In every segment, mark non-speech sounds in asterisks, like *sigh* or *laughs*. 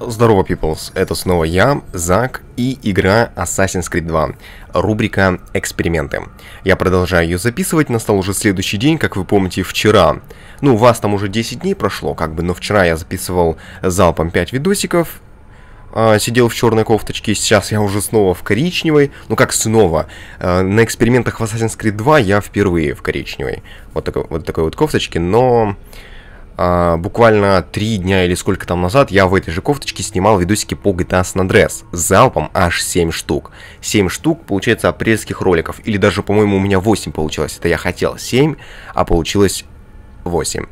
Здорово, peoples! Это снова я, Зак, и игра Assassin's Creed 2, рубрика «Эксперименты». Я продолжаю ее записывать, настал уже следующий день, как вы помните, вчера. Ну, у вас там уже 10 дней прошло, как бы, но вчера я записывал залпом 5 видосиков, э, сидел в черной кофточке, сейчас я уже снова в коричневой. Ну как снова? Э, на экспериментах в Assassin's Creed 2 я впервые в коричневой. Вот такой вот, такой вот кофточке, но... Uh, буквально три дня или сколько там назад я в этой же кофточке снимал видосики по GTA San Andreas. Залпом аж 7 штук. 7 штук, получается, апрельских роликов. Или даже, по-моему, у меня 8 получилось. Это я хотел 7, а получилось 8.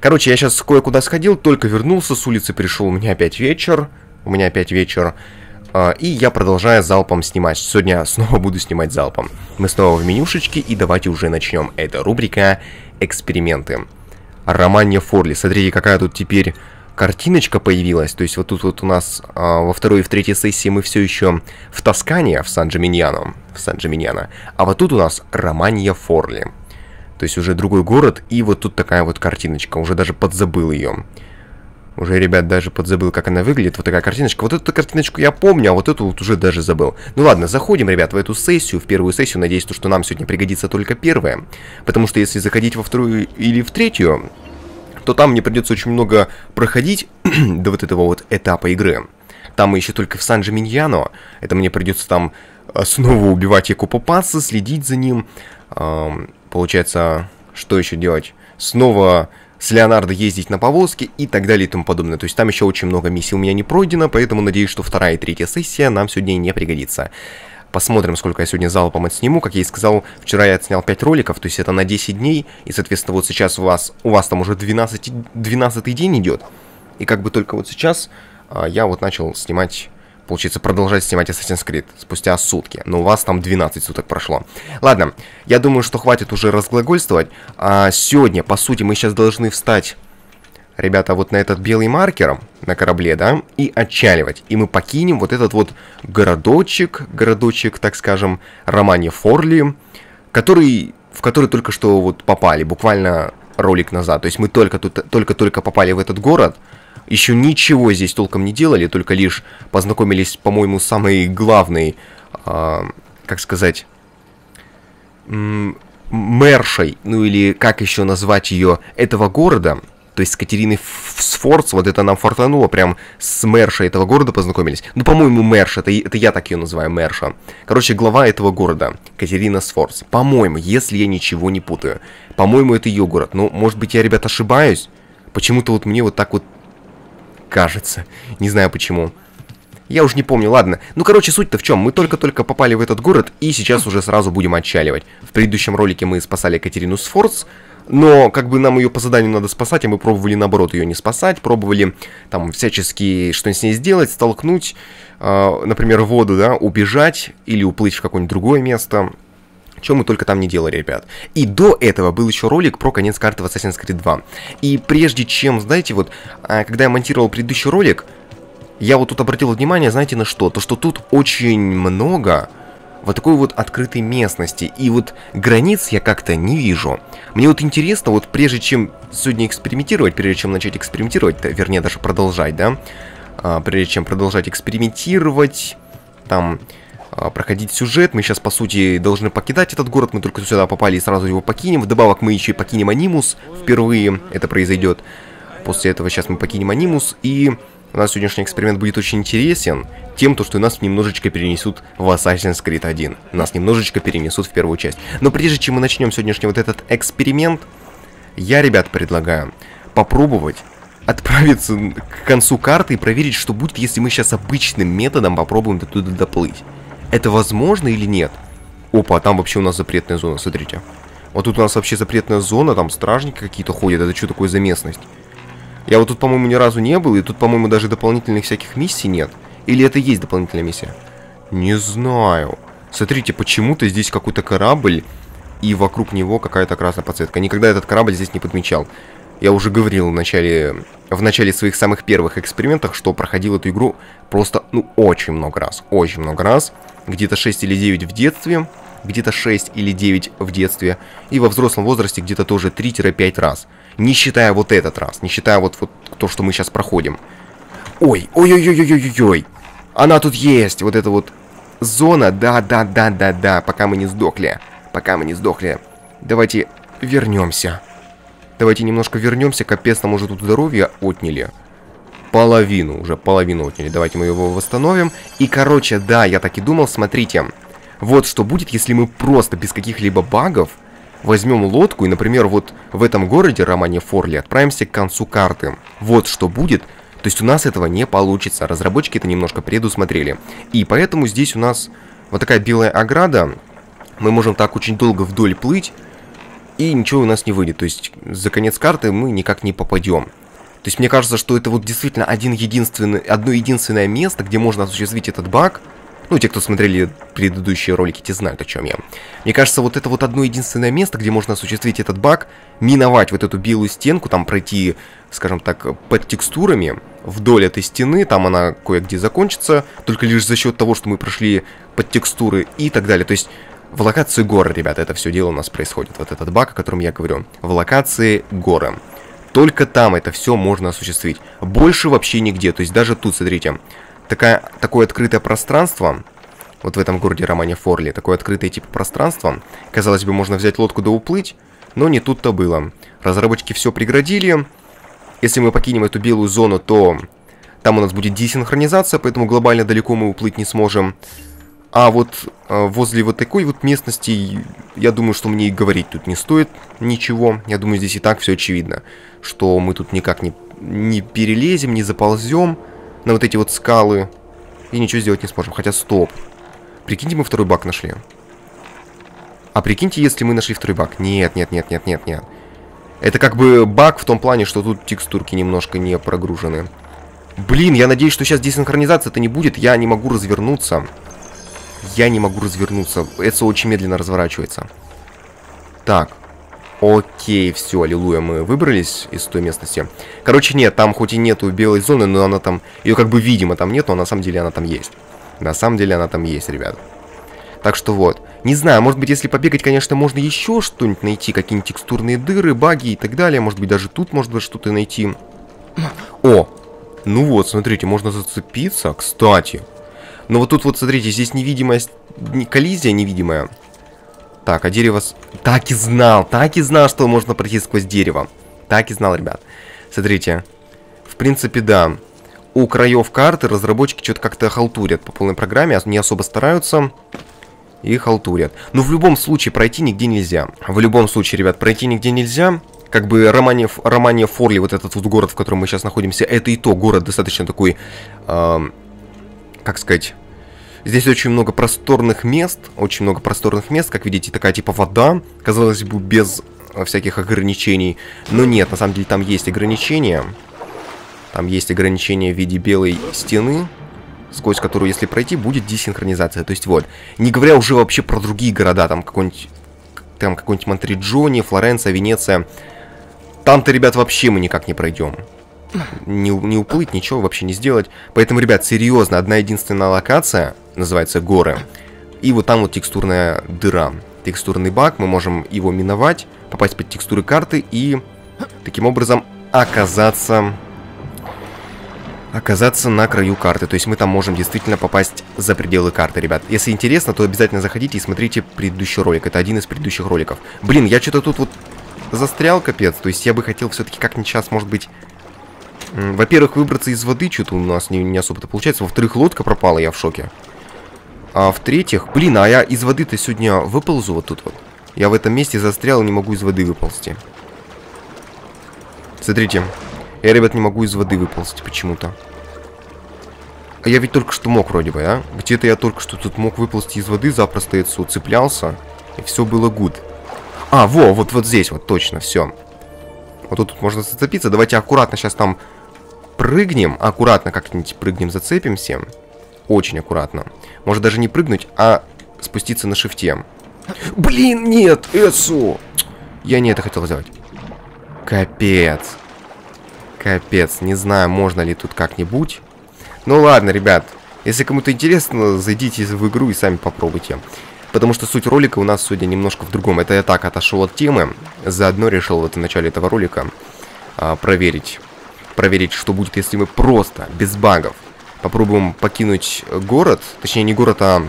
Короче, я сейчас кое-куда сходил, только вернулся с улицы, пришел, у меня опять вечер. У меня опять вечер. Uh, и я продолжаю залпом снимать. Сегодня снова буду снимать залпом. Мы снова в менюшечке, и давайте уже начнем. Это рубрика «Эксперименты». Романья Форли. Смотрите, какая тут теперь картиночка появилась. То есть вот тут вот у нас а, во второй и в третьей сессии мы все еще в Тоскане, в Сан-Джиминьяно. В Сан-Джиминьяно. А вот тут у нас Романья Форли. То есть уже другой город, и вот тут такая вот картиночка. Уже даже подзабыл ее. Уже, ребят, даже подзабыл, как она выглядит. Вот такая картиночка. Вот эту картиночку я помню, а вот эту вот уже даже забыл. Ну ладно, заходим, ребят, в эту сессию, в первую сессию. Надеюсь, то, что нам сегодня пригодится только первая. Потому что если заходить во вторую или в третью, то там мне придется очень много проходить *clears throat* до вот этого вот этапа игры. Там мы еще только в Сан-Джиминьяно. Это мне придется там э, снова убивать Якупа Пасса, следить за ним. Эм, получается, что еще делать? Снова с Леонардо ездить на повозке и так далее и тому подобное. То есть там еще очень много миссий у меня не пройдено, поэтому надеюсь, что вторая и третья сессия нам сегодня не пригодится. Посмотрим, сколько я сегодня залпом отсниму. Как я и сказал, вчера я отснял 5 роликов, то есть это на 10 дней. И, соответственно, вот сейчас у вас, у вас там уже 12, 12 день идет. И как бы только вот сейчас а, я вот начал снимать получится продолжать снимать Assassin's Creed спустя сутки. Но у вас там 12 суток прошло. Ладно, я думаю, что хватит уже разглагольствовать. А сегодня, по сути, мы сейчас должны встать, ребята, вот на этот белый маркер на корабле, да, и отчаливать. И мы покинем вот этот вот городочек, городочек, так скажем, Романе Форли, который, в который только что вот попали, буквально ролик назад. То есть мы только-только попали в этот город, еще ничего здесь толком не делали, только лишь познакомились, по-моему, с самой главной, э, как сказать, мэршей, ну или как еще назвать ее, этого города, то есть с Катериной Сфорц, вот это нам фартануло, прям с мэршей этого города познакомились. Ну, по-моему, мэрш, это, это я так ее называю, мэрша. Короче, глава этого города, Катерина Сфорц. По-моему, если я ничего не путаю. По-моему, это ее город. Ну, может быть, я, ребят, ошибаюсь. Почему-то вот мне вот так вот кажется. Не знаю почему. Я уж не помню, ладно. Ну, короче, суть-то в чем? Мы только-только попали в этот город, и сейчас уже сразу будем отчаливать. В предыдущем ролике мы спасали Катерину Сфорц, но как бы нам ее по заданию надо спасать, а мы пробовали наоборот ее не спасать, пробовали там всячески что-нибудь с ней сделать, столкнуть, э, например, воду, да, убежать или уплыть в какое-нибудь другое место. Чем мы только там не делали, ребят. И до этого был еще ролик про конец карты в Assassin's Creed 2. И прежде чем, знаете, вот, а, когда я монтировал предыдущий ролик, я вот тут обратил внимание, знаете, на что? То, что тут очень много вот такой вот открытой местности. И вот границ я как-то не вижу. Мне вот интересно, вот прежде чем сегодня экспериментировать, прежде чем начать экспериментировать, вернее даже продолжать, да, а, прежде чем продолжать экспериментировать, там, проходить сюжет. Мы сейчас, по сути, должны покидать этот город. Мы только сюда попали и сразу его покинем. Вдобавок мы еще и покинем Анимус. Впервые это произойдет. После этого сейчас мы покинем Анимус. И у нас сегодняшний эксперимент будет очень интересен. Тем, то, что нас немножечко перенесут в Assassin's Creed 1. Нас немножечко перенесут в первую часть. Но прежде чем мы начнем сегодняшний вот этот эксперимент, я, ребят, предлагаю попробовать отправиться к концу карты и проверить, что будет, если мы сейчас обычным методом попробуем до туда доплыть. Это возможно или нет? Опа, а там вообще у нас запретная зона, смотрите. Вот тут у нас вообще запретная зона, там стражники какие-то ходят. Это что такое за местность? Я вот тут, по-моему, ни разу не был, и тут, по-моему, даже дополнительных всяких миссий нет. Или это есть дополнительная миссия? Не знаю. Смотрите, почему-то здесь какой-то корабль, и вокруг него какая-то красная подсветка. Никогда этот корабль здесь не подмечал. Я уже говорил в начале, в начале своих самых первых экспериментах, что проходил эту игру просто, ну, очень много раз. Очень много раз где-то 6 или 9 в детстве, где-то 6 или 9 в детстве, и во взрослом возрасте где-то тоже 3-5 раз. Не считая вот этот раз, не считая вот, вот то, что мы сейчас проходим. Ой, ой-ой-ой-ой-ой-ой. Она тут есть, вот эта вот зона. Да-да-да-да-да, пока мы не сдохли. Пока мы не сдохли. Давайте вернемся. Давайте немножко вернемся. Капец, нам уже тут здоровье отняли. Половину, уже половину отняли. Давайте мы его восстановим. И, короче, да, я так и думал, смотрите. Вот что будет, если мы просто без каких-либо багов возьмем лодку и, например, вот в этом городе, Романе Форли, отправимся к концу карты. Вот что будет. То есть у нас этого не получится. Разработчики это немножко предусмотрели. И поэтому здесь у нас вот такая белая ограда. Мы можем так очень долго вдоль плыть, и ничего у нас не выйдет. То есть за конец карты мы никак не попадем. То есть мне кажется, что это вот действительно один единственный, одно единственное место, где можно осуществить этот баг – ну, те, кто смотрели предыдущие ролики, те знают, о чем я. Мне кажется, вот это вот одно единственное место, где можно осуществить этот баг, миновать вот эту белую стенку, там пройти, скажем так, под текстурами вдоль этой стены, там она кое-где закончится, только лишь за счет того, что мы прошли под текстуры и так далее. То есть в локации горы, ребята, это все дело у нас происходит. Вот этот баг, о котором я говорю. В локации горы. Только там это все можно осуществить. Больше вообще нигде. То есть даже тут, смотрите, такая, такое открытое пространство, вот в этом городе Романе Форли, такое открытое типа пространство, казалось бы, можно взять лодку да уплыть, но не тут-то было. Разработчики все преградили. Если мы покинем эту белую зону, то там у нас будет десинхронизация, поэтому глобально далеко мы уплыть не сможем. А вот э, возле вот такой вот местности, я думаю, что мне и говорить тут не стоит ничего. Я думаю, здесь и так все очевидно, что мы тут никак не, не перелезем, не заползем на вот эти вот скалы. И ничего сделать не сможем. Хотя стоп. Прикиньте, мы второй бак нашли. А прикиньте, если мы нашли второй бак. Нет, нет, нет, нет, нет, нет. Это как бы баг в том плане, что тут текстурки немножко не прогружены. Блин, я надеюсь, что сейчас десинхронизация-то не будет. Я не могу развернуться. Я не могу развернуться. Это очень медленно разворачивается. Так. Окей, все, аллилуйя, мы выбрались из той местности. Короче, нет, там хоть и нету белой зоны, но она там... Ее как бы видимо там нет, но на самом деле она там есть. На самом деле она там есть, ребят. Так что вот. Не знаю, может быть, если побегать, конечно, можно еще что-нибудь найти. Какие-нибудь текстурные дыры, баги и так далее. Может быть, даже тут можно что-то найти. О! Ну вот, смотрите, можно зацепиться. Кстати. Но вот тут вот, смотрите, здесь невидимость... Коллизия невидимая. Так, а дерево... Так и знал, так и знал, что можно пройти сквозь дерево. Так и знал, ребят. Смотрите. В принципе, да. У краев карты разработчики что-то как-то халтурят по полной программе, не особо стараются и халтурят. Но в любом случае пройти нигде нельзя. В любом случае, ребят, пройти нигде нельзя. Как бы Романия, Романия Форли, вот этот вот город, в котором мы сейчас находимся, это и то город достаточно такой, э, как сказать, Здесь очень много просторных мест, очень много просторных мест, как видите, такая типа вода, казалось бы, без э, всяких ограничений. Но нет, на самом деле там есть ограничения. Там есть ограничения в виде белой стены, сквозь которую, если пройти, будет десинхронизация. То есть вот, не говоря уже вообще про другие города, там какой-нибудь там какой-нибудь Монтриджони, Флоренция, Венеция. Там-то, ребят, вообще мы никак не пройдем не, не уплыть, ничего вообще не сделать. Поэтому, ребят, серьезно, одна единственная локация, называется горы. И вот там вот текстурная дыра. Текстурный баг, мы можем его миновать, попасть под текстуры карты и таким образом оказаться оказаться на краю карты. То есть мы там можем действительно попасть за пределы карты, ребят. Если интересно, то обязательно заходите и смотрите предыдущий ролик. Это один из предыдущих роликов. Блин, я что-то тут вот застрял, капец. То есть я бы хотел все-таки как-нибудь сейчас, может быть, во-первых, выбраться из воды что-то у нас не, не особо-то получается. Во-вторых, лодка пропала, я в шоке. А в-третьих, блин, а я из воды-то сегодня выползу вот тут вот. Я в этом месте застрял и не могу из воды выползти. Смотрите, я, ребят, не могу из воды выползти почему-то. А я ведь только что мог вроде бы, а? Где-то я только что тут мог выползти из воды, запросто это цеплялся. И все было гуд. А, во, вот, вот здесь вот, точно, все. Вот тут можно зацепиться. Давайте аккуратно сейчас там прыгнем, аккуратно как-нибудь прыгнем, зацепимся. Очень аккуратно. Может даже не прыгнуть, а спуститься на шифте. Блин, нет, Эсу! Я не это хотел сделать. Капец. Капец, не знаю, можно ли тут как-нибудь. Ну ладно, ребят, если кому-то интересно, зайдите в игру и сами попробуйте. Потому что суть ролика у нас сегодня немножко в другом. Это я так отошел от темы. Заодно решил вот в начале этого ролика а, проверить проверить, что будет, если мы просто, без багов, попробуем покинуть город, точнее не город, а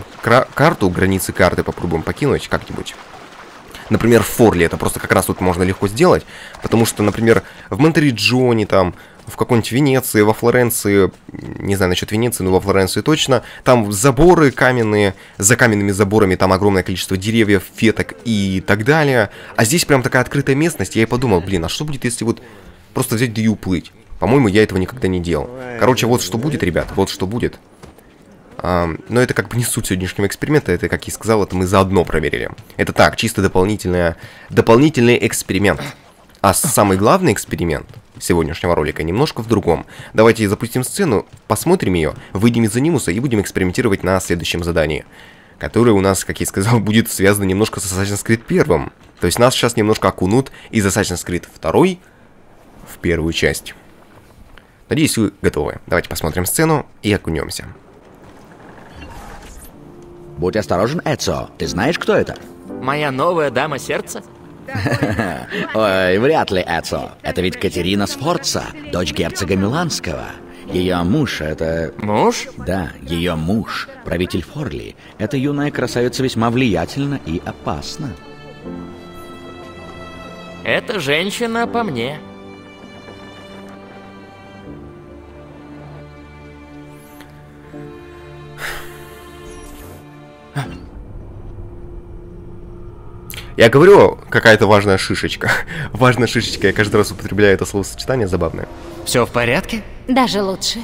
карту, границы карты попробуем покинуть как-нибудь. Например, в Форли это просто как раз тут можно легко сделать, потому что, например, в Монтериджоне там, в какой-нибудь Венеции, во Флоренции, не знаю насчет Венеции, но во Флоренции точно, там заборы каменные, за каменными заборами там огромное количество деревьев, веток и так далее. А здесь прям такая открытая местность, я и подумал, блин, а что будет, если вот просто взять да и уплыть? По-моему, я этого никогда не делал. Короче, вот что будет, ребят, вот что будет. А, но это как бы не суть сегодняшнего эксперимента, это, как я сказал, это мы заодно проверили. Это так, чисто дополнительный, дополнительный эксперимент. А самый главный эксперимент сегодняшнего ролика немножко в другом. Давайте запустим сцену, посмотрим ее, выйдем из анимуса и будем экспериментировать на следующем задании. Которое у нас, как я сказал, *laughs* будет связано немножко с Assassin's Creed 1. То есть нас сейчас немножко окунут из Assassin's Creed 2 в первую часть. Надеюсь, вы готовы. Давайте посмотрим сцену и окунемся. Будь осторожен, Эцо. Ты знаешь, кто это? Моя новая дама сердца? *laughs* Ой, вряд ли, Эцо. Это ведь Катерина Сфорца, дочь герцога Миланского. Ее муж это... Муж? Да, ее муж, правитель Форли. Эта юная красавица весьма влиятельна и опасна. Эта женщина по мне. Я говорю, какая-то важная шишечка. *laughs* важная шишечка, я каждый раз употребляю это словосочетание, забавное. Все в порядке? Даже лучше.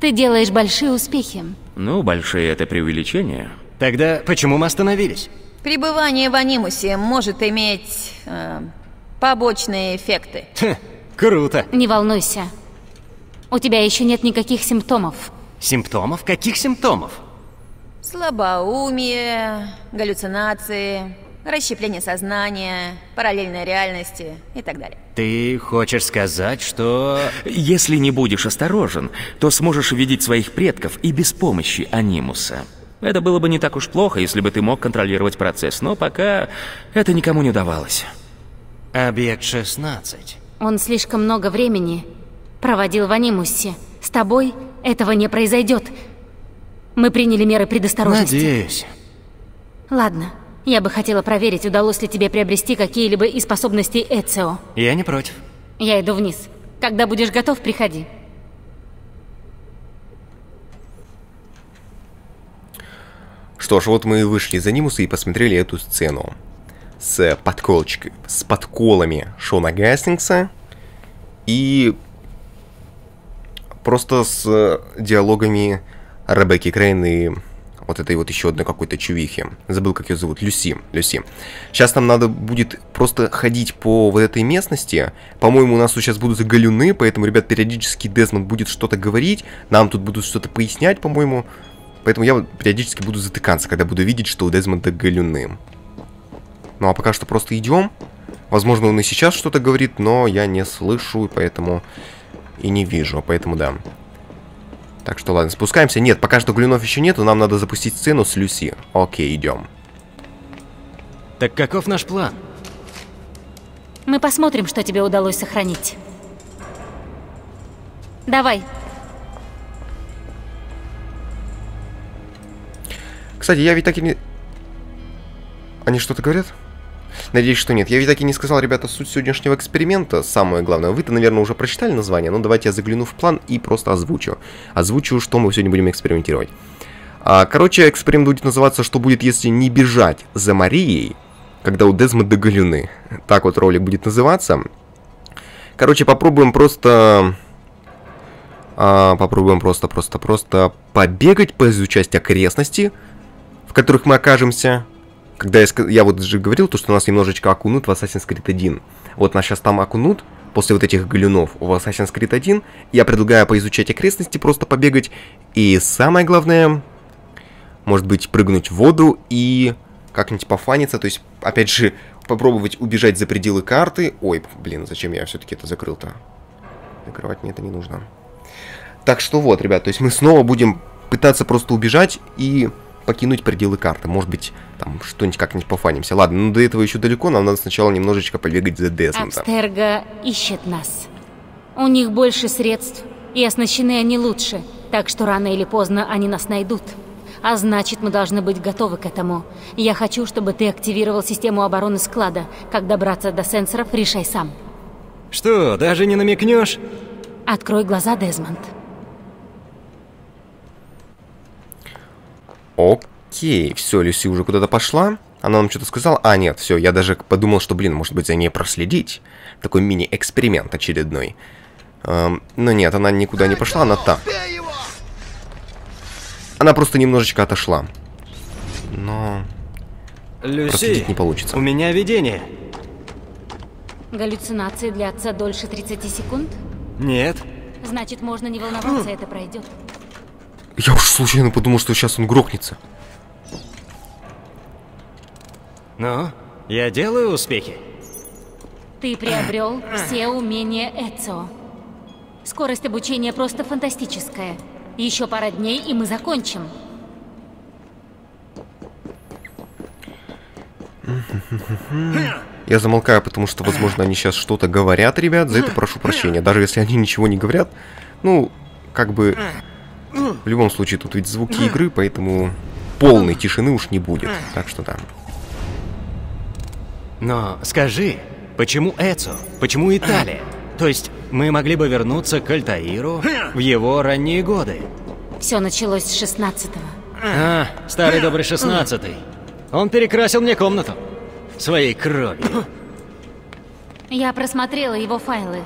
Ты делаешь большие успехи. Ну, большие это преувеличение. Тогда почему мы остановились? Пребывание в анимусе может иметь э, побочные эффекты. *laughs* Хм, круто. Не волнуйся. У тебя еще нет никаких симптомов. Симптомов? Каких симптомов? Слабоумие, галлюцинации, расщепление сознания, параллельной реальности и так далее. Ты хочешь сказать, что... Если не будешь осторожен, то сможешь увидеть своих предков и без помощи анимуса. Это было бы не так уж плохо, если бы ты мог контролировать процесс, но пока это никому не удавалось. Объект 16. Он слишком много времени проводил в анимусе. С тобой этого не произойдет. Мы приняли меры предосторожности. Надеюсь. Ладно, я бы хотела проверить, удалось ли тебе приобрести какие-либо из способностей Эцио. Я не против. Я иду вниз. Когда будешь готов, приходи. Что ж, вот мы вышли из анимуса и посмотрели эту сцену. С подколочкой, с подколами Шона Гастингса и просто с диалогами Ребекки Крейн и вот этой вот еще одной какой-то чувихи. Забыл, как ее зовут. Люси. Люси. Сейчас нам надо будет просто ходить по вот этой местности. По-моему, у нас сейчас будут галюны, поэтому, ребят, периодически Дезмонд будет что-то говорить. Нам тут будут что-то пояснять, по-моему. Поэтому я периодически буду затыкаться, когда буду видеть, что у Дезмонда галюны. Ну а пока что просто идем. Возможно, он и сейчас что-то говорит, но я не слышу, поэтому и не вижу. Поэтому да. Так что ладно, спускаемся. Нет, пока что глюнов еще нету, нам надо запустить сцену с Люси. Окей, идем. Так каков наш план? Мы посмотрим, что тебе удалось сохранить. Давай. Кстати, я ведь так и не... Они что-то говорят? Надеюсь, что нет. Я ведь так и не сказал, ребята, суть сегодняшнего эксперимента. Самое главное, вы-то, наверное, уже прочитали название, но давайте я загляну в план и просто озвучу. Озвучу, что мы сегодня будем экспериментировать. А, короче, эксперимент будет называться «Что будет, если не бежать за Марией, когда у Дезмонда галюны?» Так вот ролик будет называться. Короче, попробуем просто... А, попробуем просто-просто-просто побегать, поизучать окрестности, в которых мы окажемся когда я, я вот же говорил, то, что нас немножечко окунут в Assassin's Creed 1. Вот нас сейчас там окунут, после вот этих галюнов в Assassin's Creed 1. Я предлагаю поизучать окрестности, просто побегать. И самое главное, может быть, прыгнуть в воду и как-нибудь пофаниться. То есть, опять же, попробовать убежать за пределы карты. Ой, блин, зачем я все-таки это закрыл-то? Закрывать мне это не нужно. Так что вот, ребят, то есть мы снова будем пытаться просто убежать и покинуть пределы карты. Может быть, там что-нибудь как-нибудь пофанимся. Ладно, но ну, до этого еще далеко, нам надо сначала немножечко побегать за Десмонда. Абстерго ищет нас. У них больше средств, и оснащены они лучше, так что рано или поздно они нас найдут. А значит, мы должны быть готовы к этому. Я хочу, чтобы ты активировал систему обороны склада. Как добраться до сенсоров, решай сам. Что, даже не намекнешь? Открой глаза, Дезмонд. Окей, все, Люси уже куда-то пошла. Она нам что-то сказала. А, нет, все, я даже подумал, что, блин, может быть, за ней проследить. Такой мини-эксперимент очередной. Эм, но нет, она никуда не пошла, она там. Она просто немножечко отошла. Но... Люси, Проследить не получится. у меня видение. Галлюцинации длятся дольше 30 секунд? Нет. Значит, можно не волноваться, это пройдет. Я уж случайно подумал, что сейчас он грохнется. Ну, я делаю успехи. Ты приобрел все умения Эцио. Скорость обучения просто фантастическая. Еще пара дней, и мы закончим. Я замолкаю, потому что, возможно, они сейчас что-то говорят, ребят. За это прошу прощения. Даже если они ничего не говорят, ну, как бы... В любом случае, тут ведь звуки игры, поэтому полной тишины уж не будет. Так что да. Но скажи, почему Эцо? Почему Италия? То есть мы могли бы вернуться к Альтаиру в его ранние годы. Все началось с 16-го. А, старый добрый шестнадцатый. Он перекрасил мне комнату. Своей кровью. Я просмотрела его файлы.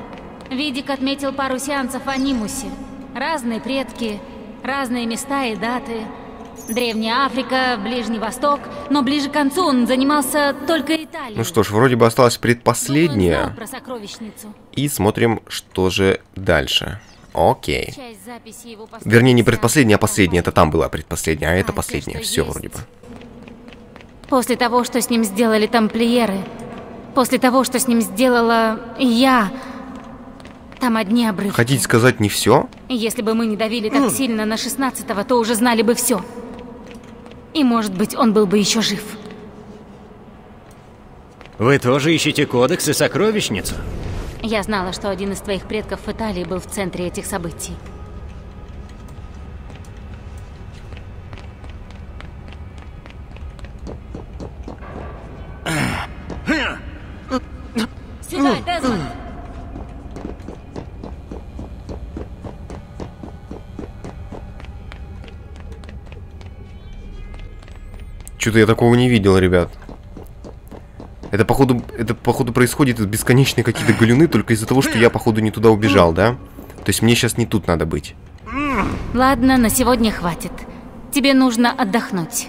Видик отметил пару сеансов в Анимусе. Разные предки, разные места и даты. Древняя Африка, Ближний Восток, но ближе к концу он занимался только Италией. Ну что ж, вроде бы осталось предпоследнее. И смотрим, что же дальше. Окей. Вернее, не предпоследняя, а последняя. Это там была предпоследняя, а это А, последняя. Все есть. вроде бы. После того, что с ним сделали тамплиеры, после того, что с ним сделала я, там одни обрывки. Хотите сказать не все? Если бы мы не давили так сильно на 16-го, то уже знали бы все. И, может быть, он был бы еще жив. Вы тоже ищете кодекс и сокровищницу? Я знала, что один из твоих предков в Италии был в центре этих событий. Сюда, Дезмонд! Что-то я такого не видел, ребят. Это походу, это походу происходит из бесконечные какие-то галюны только из-за того, что я походу не туда убежал, да? То есть мне сейчас не тут надо быть. Ладно, на сегодня хватит. Тебе нужно отдохнуть.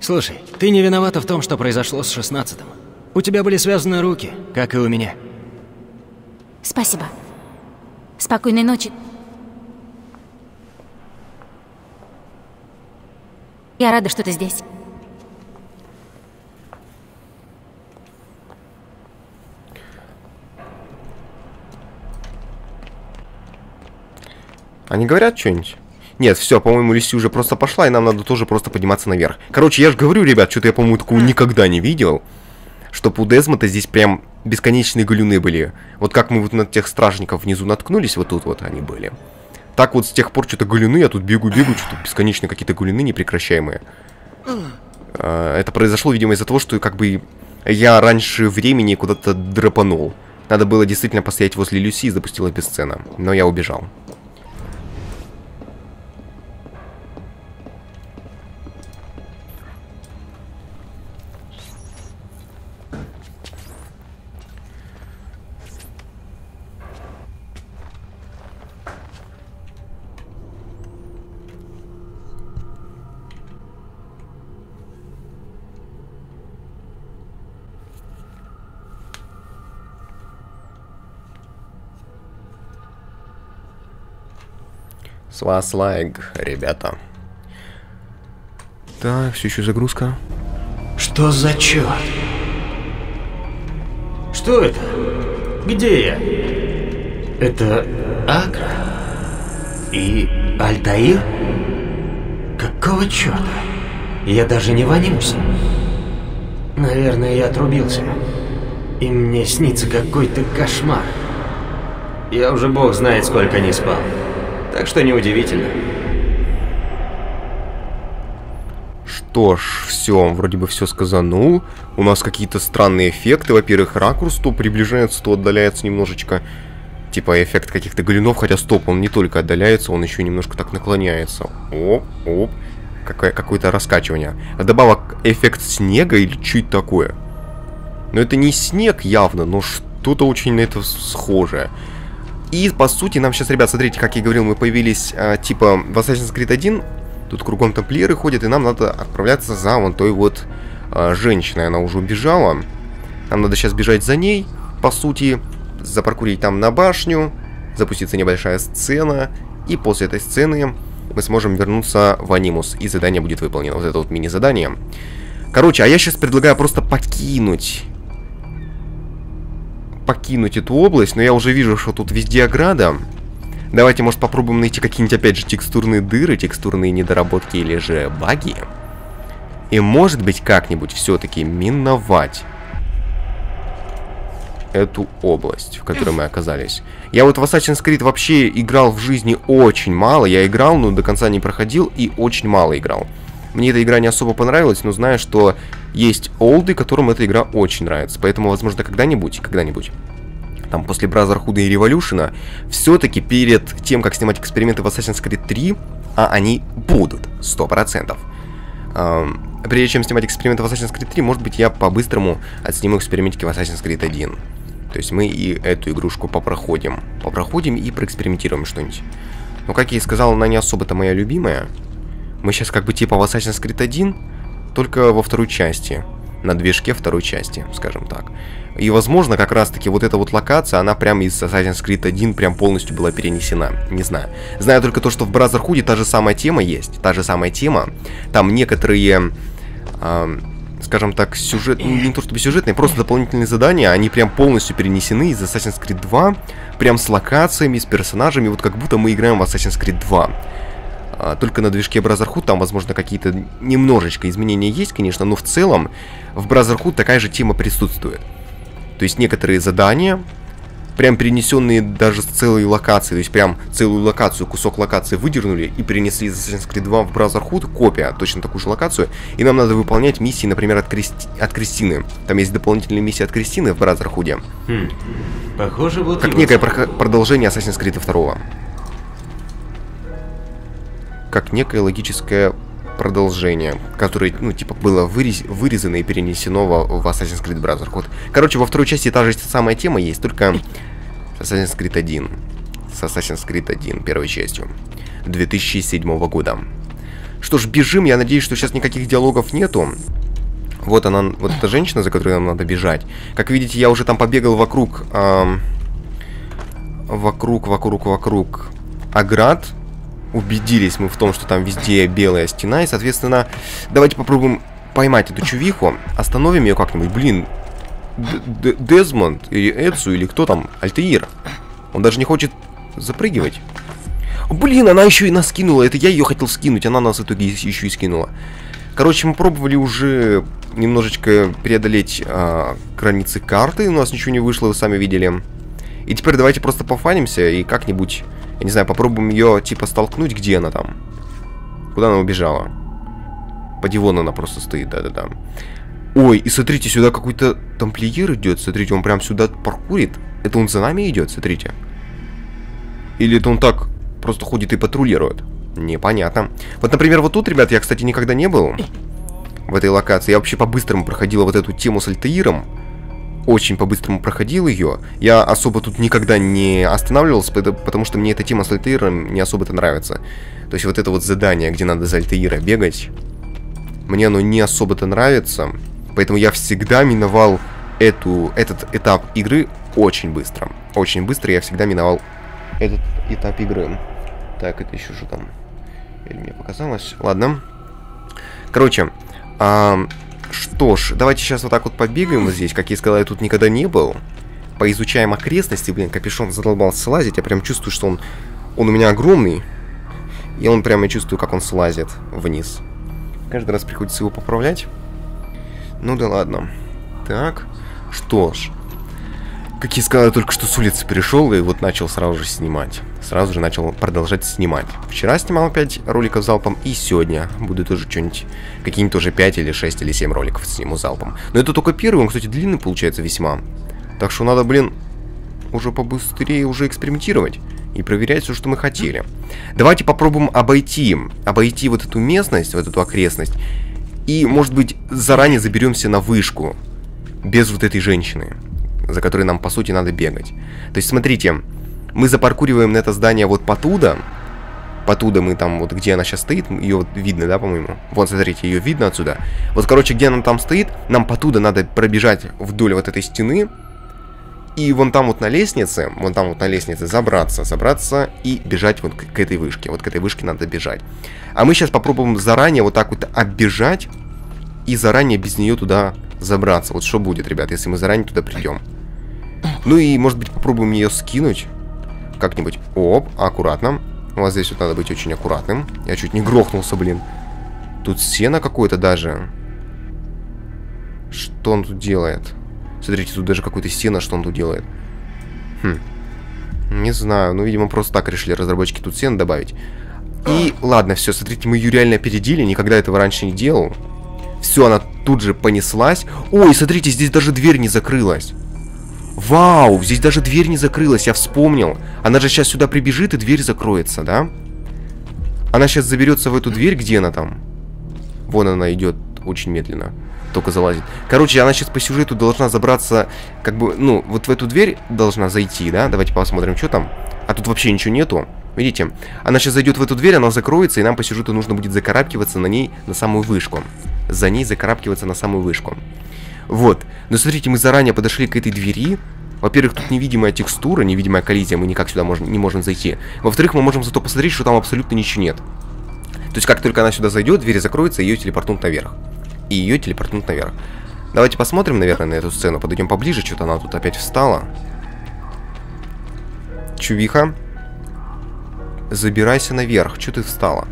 Слушай, ты не виновата в том, что произошло с шестнадцатым. У тебя были связаны руки, как и у меня. Спасибо. Спокойной ночи. Я рада, что ты здесь. Они говорят что-нибудь? Нет, все, по-моему, Люси уже просто пошла, и нам надо тоже просто подниматься наверх. Короче, я же говорю, ребят, что-то я, по-моему, такого никогда не видел. Чтоб у Дезмота здесь прям бесконечные галюны были. Вот как мы вот на тех стражников внизу наткнулись, вот тут вот они были. Так вот с тех пор что-то галюны, я тут бегу-бегу, что-то бесконечно какие-то галюны непрекращаемые. А, Это произошло, видимо, из-за того, что как бы я раньше времени куда-то драпанул. Надо было действительно постоять возле Люси и запустила без сцена. Но я убежал. С вас лайк, ребята. Так, все еще загрузка. Что за черт? Что это? Где я? Это Акра? И Альтаир? Какого черта? Я даже не в анимусе. Наверное, я отрубился. И мне снится какой-то кошмар. Я уже бог знает, сколько не спал. Так что неудивительно. Что ж, все, вроде бы все сказанул. У нас какие-то странные эффекты. Во-первых, ракурс то приближается, то отдаляется немножечко. Типа эффект каких-то галюнов, хотя стоп, он не только отдаляется, он еще немножко так наклоняется. Оп, оп. Какое- Какое-то раскачивание. Добавок эффект снега или чуть такое. Но это не снег явно, но что-то очень на это схожее. И, по сути, нам сейчас, ребят, смотрите, как я говорил, мы появились, а, типа, в Assassin's Creed 1. Тут кругом тамплиеры ходят, и нам надо отправляться за вон той вот а, женщиной. Она уже убежала. Нам надо сейчас бежать за ней, по сути, запаркурить там на башню, запустится небольшая сцена, и после этой сцены мы сможем вернуться в Анимус, и задание будет выполнено. Вот это вот мини-задание. Короче, а я сейчас предлагаю просто покинуть покинуть эту область, но я уже вижу, что тут везде ограда. Давайте, может, попробуем найти какие-нибудь, опять же, текстурные дыры, текстурные недоработки или же баги. И, может быть, как-нибудь все-таки миновать эту область, в которой мы оказались. Я вот в Assassin's Creed вообще играл в жизни очень мало. Я играл, но до конца не проходил и очень мало играл. Мне эта игра не особо понравилась, но знаю, что есть олды, которым эта игра очень нравится. Поэтому, возможно, когда-нибудь, когда-нибудь, там, после Brotherhood и Revolution, все-таки перед тем, как снимать эксперименты в Assassin's Creed 3, а они будут, 100%. Эм, прежде чем снимать эксперименты в Assassin's Creed 3, может быть, я по-быстрому отсниму экспериментики в Assassin's Creed 1. То есть мы и эту игрушку попроходим. Попроходим и проэкспериментируем что-нибудь. Но, как я и сказал, она не особо-то моя любимая. Мы сейчас как бы типа в Assassin's Creed 1, только во второй части. На движке второй части, скажем так. И, возможно, как раз-таки вот эта вот локация, она прямо из Assassin's Creed 1 прям полностью была перенесена. Не знаю. Знаю только то, что в Brotherhood та же самая тема есть. Та же самая тема. Там некоторые... эм, скажем так, сюжет, ну, не то чтобы сюжетные, просто дополнительные задания, они прям полностью перенесены из Assassin's Creed 2, прям с локациями, с персонажами, вот как будто мы играем в Assassin's Creed 2. А, Только на движке Brotherhood там, возможно, какие-то немножечко изменения есть, конечно, но в целом в Brotherhood такая же тема присутствует. То есть некоторые задания, прям перенесенные даже с целой локации, то есть прям целую локацию, кусок локации выдернули и перенесли из Assassin's Creed 2 в Brotherhood, копия, точно такую же локацию, и нам надо выполнять миссии, например, от, Кристи... от Кристины. Там есть дополнительные миссии от Кристины в Brotherhood, Хм. Похоже, вот как некое прохо- продолжение Assassin's Creed 2. Как некое логическое продолжение, которое, ну, типа, было вырез- вырезано и перенесено во- в Assassin's Creed Brotherhood. Короче, во второй части та же самая тема есть, только Assassin's Creed 1. С Assassin's Creed 1, первой частью. 2007 года. Что ж, бежим, я надеюсь, что сейчас никаких диалогов нету. Вот она, вот эта женщина, за которой нам надо бежать. Как видите, я уже там побегал вокруг... ам, вокруг, вокруг, вокруг оград. Убедились мы в том, что там везде белая стена. И, соответственно, давайте попробуем поймать эту чувиху. Остановим ее как-нибудь. Блин, Дезмонд или Эдсу, или кто там? Альтеир. Он даже не хочет запрыгивать. Блин, она еще и нас скинула. Это я ее хотел скинуть, она нас в итоге еще и скинула. Короче, мы пробовали уже немножечко преодолеть а, границы карты. У нас ничего не вышло, вы сами видели. И теперь давайте просто пофанимся и как-нибудь, я не знаю, попробуем ее типа столкнуть. Где она там? Куда она убежала? По дивону она просто стоит, да-да-да. Ой, и смотрите, сюда какой-то тамплиер идет. Смотрите, он прям сюда паркурит. Это он за нами идет, смотрите. Или это он так просто ходит и патрулирует? Непонятно. Вот, например, вот тут, ребят, я, кстати, никогда не был в этой локации. Я вообще по-быстрому проходила вот эту тему с Альтаиром. Очень по-быстрому проходил ее. Я особо тут никогда не останавливался, пото- потому что мне эта тема с Альтаиром не особо-то нравится. То есть вот это вот задание, где надо за Альтаира бегать, мне оно не особо-то нравится. Поэтому я всегда миновал эту, этот этап игры очень быстро. Очень быстро я всегда миновал этот этап игры. Так, это еще что там? Или мне показалось? Ладно. Короче, ам, что ж, давайте сейчас вот так вот побегаем вот здесь. Как я сказал, я тут никогда не был. Поизучаем окрестности. Блин, капюшон задолбался слазить. Я прям чувствую, что он, он у меня огромный. И он прямо чувствую, как он слазит вниз. Каждый раз приходится его поправлять. Ну да ладно. Так, что ж. Как я сказал, я только что с улицы пришел и вот начал сразу же снимать. Сразу же начал продолжать снимать. Вчера снимал 5 роликов залпом, и сегодня буду тоже что-нибудь, какие-нибудь тоже 5 или 6 или 7 роликов сниму залпом. Но это только первый, он, кстати, длинный получается весьма. Так что надо, блин, уже побыстрее уже экспериментировать и проверять все, что мы хотели. Давайте попробуем обойти, обойти вот эту местность, вот эту окрестность. И, может быть, заранее заберемся на вышку. Без вот этой женщины за которой нам, по сути, надо бегать. То есть, смотрите, мы запаркуриваем на это здание вот потуда, потуда мы там, вот где она сейчас стоит, ее вот видно, да, по-моему? Вот, смотрите, ее видно отсюда. Вот, короче, где она там стоит, нам потуда надо пробежать вдоль вот этой стены, и вон там вот на лестнице, вон там вот на лестнице забраться, забраться и бежать вот к, к этой вышке. Вот к этой вышке надо бежать. А мы сейчас попробуем заранее вот так вот оббежать и заранее без нее туда забраться. Вот что будет, ребят, если мы заранее туда придем. Ну и, может быть, попробуем ее скинуть. Как-нибудь. Оп, аккуратно. У вас здесь вот надо быть очень аккуратным. Я чуть не грохнулся, блин. Тут сено какое-то даже. Что он тут делает? Смотрите, тут даже какое-то сено, что он тут делает. Хм. Не знаю, ну, видимо, просто так решили разработчики тут сено добавить. И, ладно, все, смотрите, мы ее реально опередили, никогда этого раньше не делал. Все, она тут же понеслась. Ой, смотрите, здесь даже дверь не закрылась. Вау, здесь даже дверь не закрылась, я вспомнил. Она же сейчас сюда прибежит и дверь закроется, да? Она сейчас заберется в эту дверь, где она там? Вон она идет очень медленно. Только залазит. Короче, она сейчас по сюжету должна забраться, как бы, ну, вот в эту дверь должна зайти, да? Давайте посмотрим, что там. А тут вообще ничего нету. Видите? Она сейчас зайдет в эту дверь, она закроется, и нам по сюжету нужно будет закарабкиваться на ней на самую вышку. За ней закарабкиваться на самую вышку. Вот. Но смотрите, мы заранее подошли к этой двери. Во-первых, тут невидимая текстура, невидимая коллизия, мы никак сюда можем, не можем зайти. Во-вторых, мы можем зато посмотреть, что там абсолютно ничего нет. То есть, как только она сюда зайдет, дверь закроется, ее телепортнут наверх. И ее телепортнут наверх. Давайте посмотрим, наверное, на эту сцену. Подойдем поближе, что-то она тут опять встала. Чувиха. Забирайся наверх. Что ты встала?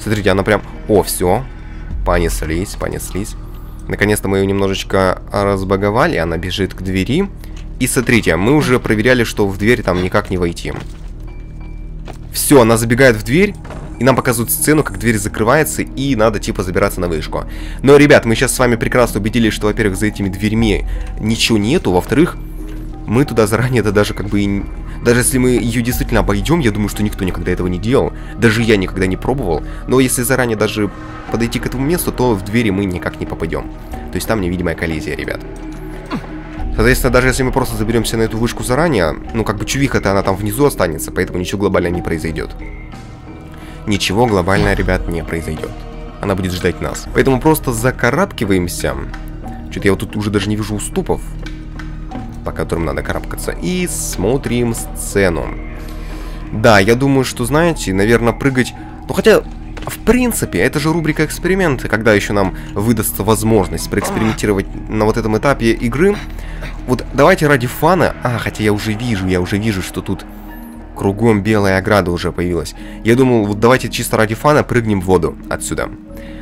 Смотрите, она прям... О, все. Понеслись, понеслись. Наконец-то мы ее немножечко разбаговали, она бежит к двери. И смотрите, мы уже проверяли, что в дверь там никак не войти. Все, она забегает в дверь, и нам показывают сцену, как дверь закрывается, и надо типа забираться на вышку. Но, ребят, мы сейчас с вами прекрасно убедились, что, во-первых, за этими дверьми ничего нету, во-вторых, мы туда заранее-то даже как бы... И... Даже если мы ее действительно обойдем, я думаю, что никто никогда этого не делал. Даже я никогда не пробовал. Но если заранее даже подойти к этому месту, то в двери мы никак не попадем. То есть там невидимая коллизия, ребят. Соответственно, даже если мы просто заберемся на эту вышку заранее, ну как бы чувиха-то она там внизу останется, поэтому ничего глобального не произойдет. Ничего глобального, ребят, не произойдет. Она будет ждать нас. Поэтому просто закарабкиваемся. Что-то я вот тут уже даже не вижу уступов, по которым надо карабкаться. И смотрим сцену. Да, я думаю, что, знаете, наверное, прыгать... Ну, хотя, в принципе, это же рубрика эксперименты, когда еще нам выдастся возможность проэкспериментировать на вот этом этапе игры. Вот давайте ради фана... А, хотя я уже вижу, я уже вижу, что тут кругом белая ограда уже появилась. Я думал, вот давайте чисто ради фана прыгнем в воду отсюда.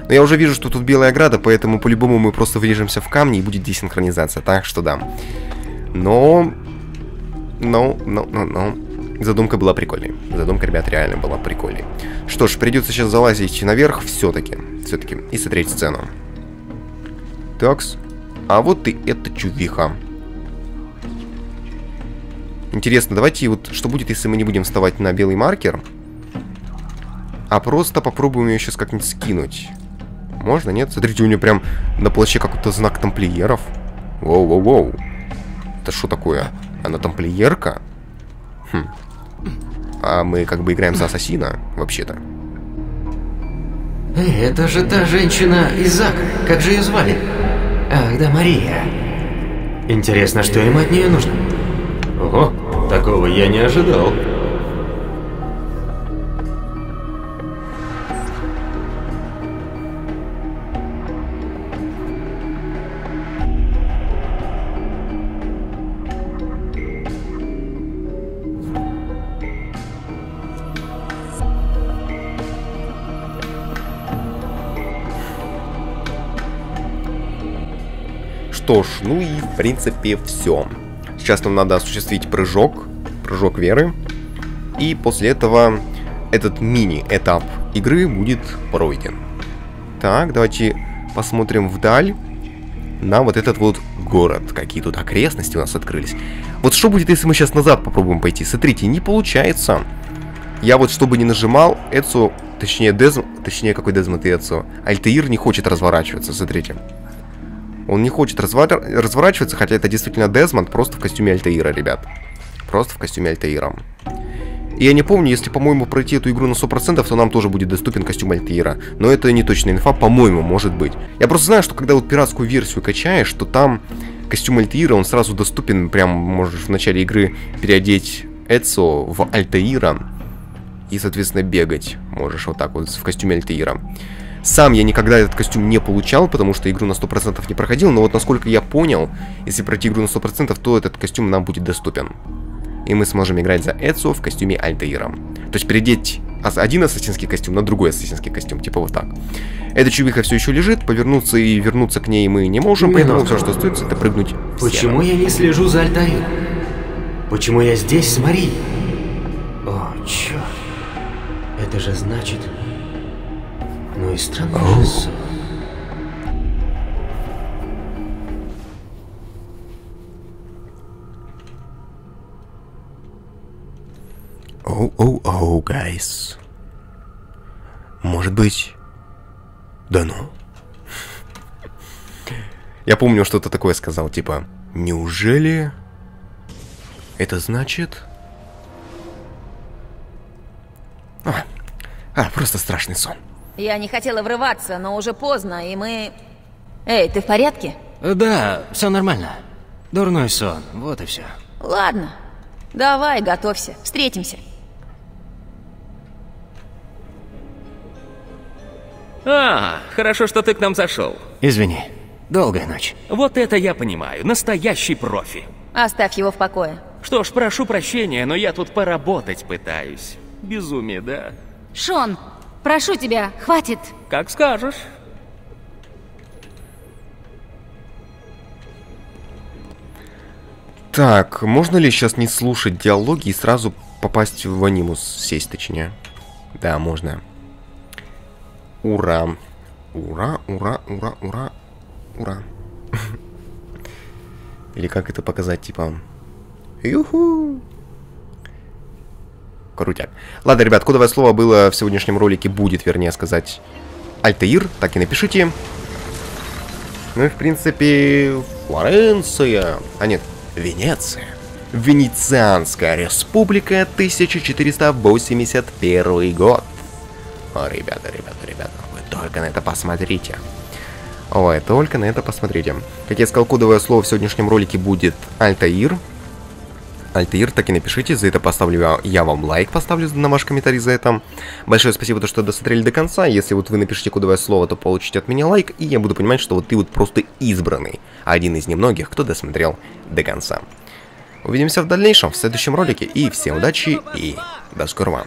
Но я уже вижу, что тут белая ограда, поэтому по-любому мы просто врежемся в камни и будет десинхронизация, так что да. Но... Но, но, но, но... Задумка была прикольной. Задумка, ребят, реально была прикольной. Что ж, придется сейчас залазить наверх все-таки. Все-таки. И смотреть сцену. Такс. А вот и эта чувиха. Интересно, давайте вот, что будет, если мы не будем вставать на белый маркер, а просто попробуем ее сейчас как-нибудь скинуть. Можно, нет? Смотрите, у нее прям на плаще какой-то знак тамплиеров. Воу-воу-воу. Это что такое? Она тамплиерка? Хм. А мы как бы играем за ассасина, вообще-то. Эй, это же та женщина Изак. Как же ее звали? Ах, да, Мария. Интересно, что им от нее нужно? Ого, такого я не ожидал. Что ж, ну и в принципе все. Сейчас нам надо осуществить прыжок, прыжок веры. И после этого этот мини-этап игры будет пройден. Так, давайте посмотрим вдаль на вот этот вот город. Какие тут окрестности у нас открылись. Вот что будет, если мы сейчас назад попробуем пойти? Смотрите, не получается. Я вот, чтобы не нажимал, Эцу, точнее, Дезм, точнее, какой Дезмонд и Эцу, Альтеир не хочет разворачиваться, смотрите. Он не хочет развор... разворачиваться, хотя это действительно Дезмонд, просто в костюме Альтаира, ребят. Просто в костюме Альтаира. И я не помню, если, по-моему, пройти эту игру на 100%, то нам тоже будет доступен костюм Альтаира. Но это не точная инфа, по-моему, может быть. Я просто знаю, что когда вот пиратскую версию качаешь, то там костюм Альтаира, он сразу доступен, прям можешь в начале игры переодеть Эцо в Альтаира и, соответственно, бегать можешь вот так вот в костюме Альтаира. Сам я никогда этот костюм не получал, потому что игру на 100% не проходил, но вот насколько я понял, если пройти игру на 100%, то этот костюм нам будет доступен. И мы сможем играть за Эцу в костюме Альтаира. То есть передеть один ассасинский костюм на другой ассасинский костюм, типа вот так. Эта чубиха все еще лежит, повернуться и вернуться к ней мы не можем, Минуту. поэтому все, что остается, это прыгнуть в Почему я не слежу за Альтаиром? Почему я здесь с Марией? О, черт. Это же значит... И странный же сон. Оу-оу-оу, гайс. Может быть... Да ну. Я помню, что-то такое сказал, типа... Неужели... Это значит... А, а, просто страшный сон. Я не хотела врываться, но уже поздно, и мы... Эй, ты в порядке? Да, все нормально. Дурной сон, вот и все. Ладно. Давай, готовься. Встретимся. А, хорошо, что ты к нам зашел. Извини, долгая ночь. Вот это я понимаю, настоящий профи. Оставь его в покое. Что ж, прошу прощения, но я тут поработать пытаюсь. Безумие, да? Шон, прошу тебя, хватит. Как скажешь. Так, можно ли сейчас не слушать диалоги и сразу попасть в анимус, сесть точнее? Да, можно. Ура. Ура, ура, ура, ура, ура. *laughs* Или как это показать, типа... Юху! Крутяк. Ладно, ребят, кодовое слово было в сегодняшнем ролике, будет, вернее сказать, Альтаир, так и напишите. Ну и, в принципе, Флоренция. А нет, Венеция. Венецианская республика, 1481 год. О, ребята, ребята, ребята, вы только на это посмотрите. Ой, только на это посмотрите. Как я сказал, кодовое слово в сегодняшнем ролике будет Альтаир. Альтаир, так и напишите, за это поставлю я, вам лайк, поставлю на ваш комментарий за это. Большое спасибо, то, что досмотрели до конца. Если вот вы напишите кодовое слово, то получите от меня лайк, и я буду понимать, что вот ты вот просто избранный. Один из немногих, кто досмотрел до конца. Увидимся в дальнейшем, в следующем ролике, и всем удачи, и до скорого.